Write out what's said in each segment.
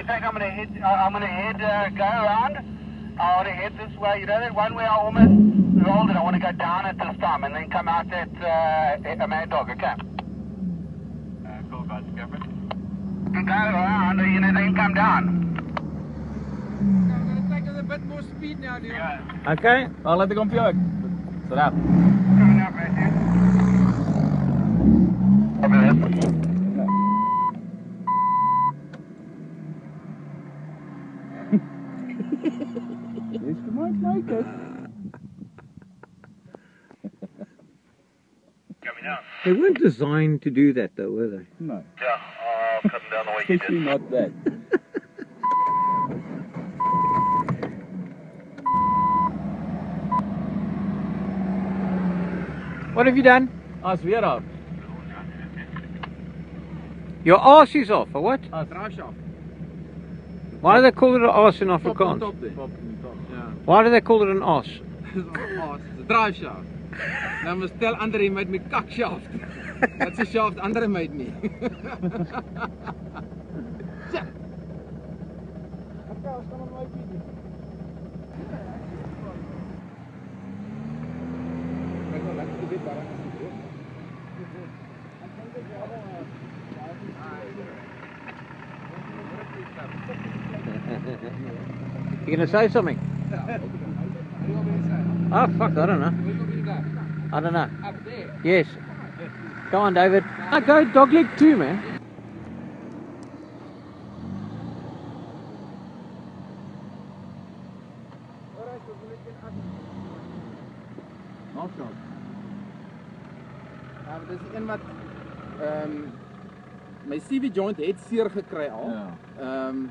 in fact, I'm gonna head. Uh, I'm gonna head. Uh, go around. I want to head this way. You know that one way I almost rolled it. I want to go down at this time and then come out at uh, a mad dog. Okay. Uh, cool, guys. Go for it. And go around. You know, then come down. I'm gonna take a bit more speed now, dude. Yeah. Okay, I'll let it come for you. Sit up. Coming up right here. Over there. Yes, come on, make it. Coming down. They weren't designed to do that though, were they? No, Yeah. I'll cut them down the way you especially did. not that. What have you done? As weer af. Your arse is off, or what? As Drive shaft. Why do they call it an arse in Top on Afrikaans? top there. Top in top. Yeah. Why do they call it an arse? Dis ons It's a drive shaft. Nou must tell Andre made me kak shaft. That's a shaft Andre made me. You gonna say something? Oh fuck, I don't know. I don't know. Up there. Yes. Go on, David. I go dog leg too, man. Afstand. Ja, dis die een wat ehm my CV joint het seer gekry al. Ja. Ehm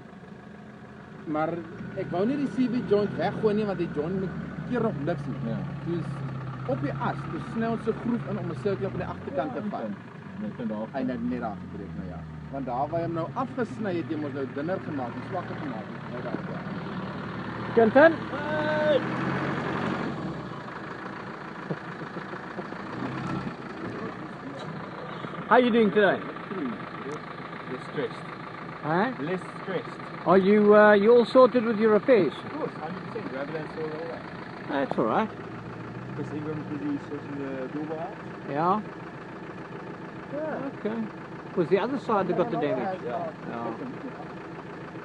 maar ek wou nie die CV joint weggooi nie want die joint keer nog niks nie. Ja. Dus op die as, dus snel so groef in om 'n sirkel op die agterkant te vat. Net van daar. Hy net net daar gebreek nou ja. Want daar waar hy hom nou afgesny het, jy mos nou dunner gemaak, en swakker gemaak, het, nou daar. Ja. Quentin? How are you doing today? Less stressed. Huh? Less stressed. Are you uh, you all sorted with your affairs? Of course, 100%. We hebben dat zo. That's all right. Dus ik ben busy sorting the door out. Yeah. Okay. Was the other side that got the damage? Yeah. Yeah.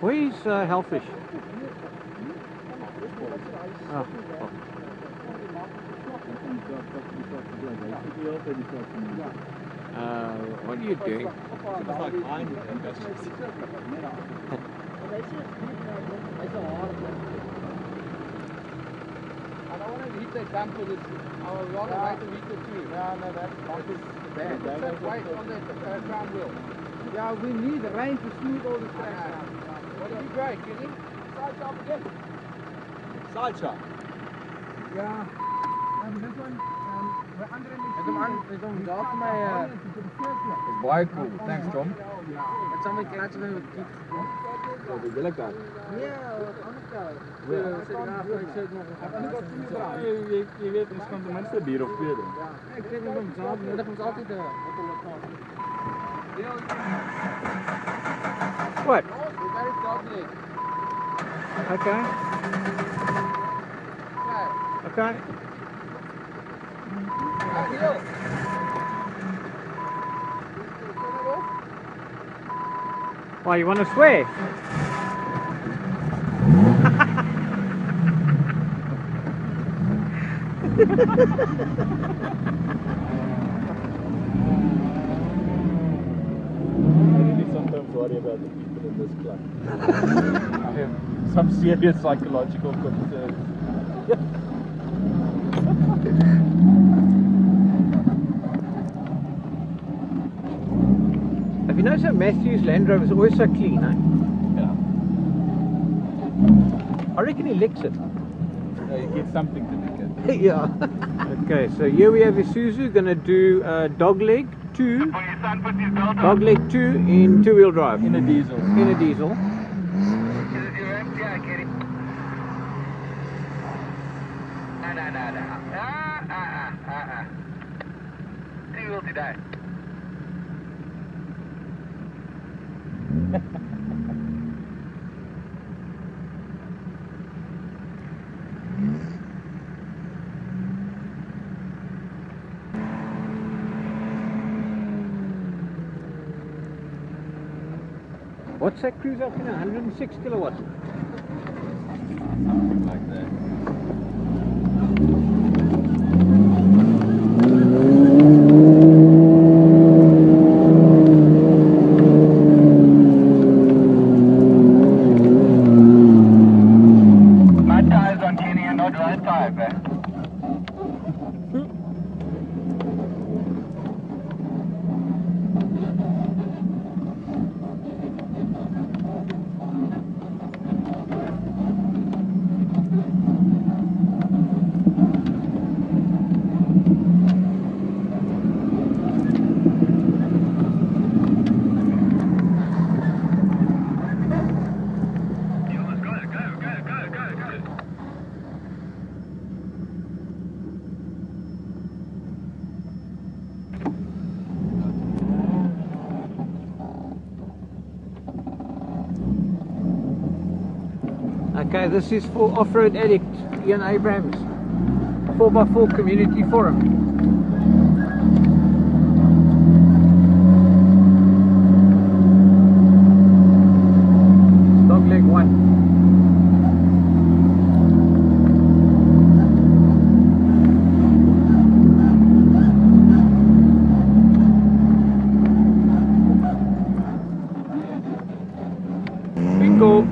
Where's uh, Hellfish? Oh, oh. Uh, what are you doing? like iron and batteries. I don't want to heat that dump for this. I would rather wait a week or two. Yeah, no, that dump is bad. That That's is on the uh, ground wheel. Yeah, we need rain to smooth all the cracks out. What did you break, Kenny? Side top again. Side shot. Yeah. Um, this one, um, we're under in the Met hem aan, is om daar vir my uh That's baie cool. Thanks, Tom. Dit sal my klats met my kiek. So, die wil ek daar. Nee, ander kant. Ja. Ja, sit daar, ek sit nog. Ek kan nie gou toe dra. Jy, jy, jy weet, ons kan ten minste bier of twee doen. Ja, ek sê net om saam, nodig ons altyd 'n appellikasie. What? Jy kan dit dalk net. Okay. Kyk. Okay. Ja, heel. Why you want to really sometimes worry about the people in this club. I have some serious psychological concerns. notice that Matthew's Land Rover is always so clean, eh? Yeah. I reckon he licks it. Uh, you get something to look at. yeah. okay, so here we have Isuzu gonna do uh, dog leg two, Will your son put his belt on? dog leg two in two wheel drive In a diesel. in a diesel. Is it your empty? I get him. No, no, no, no. Ah, ah, ah, ah, ah. Two wheel today. What's that cruise up in? 106 kilowatts. Like that. My tires on Kenny are not right tire, man. Okay, this is for off-road addict Ian Abrams, 4x4 community forum. Dog leg one. Bingo.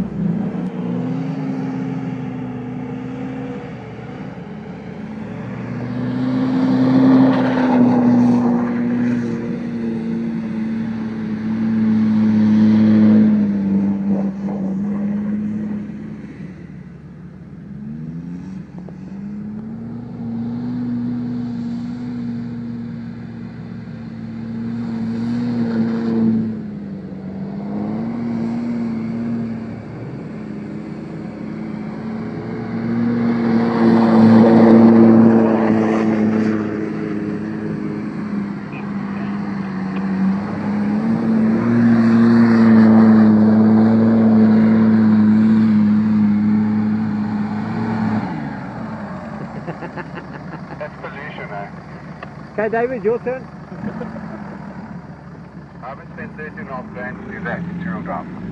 That's pollution, eh? Okay, David, your turn. Spent 13 and a grand to that. Drop.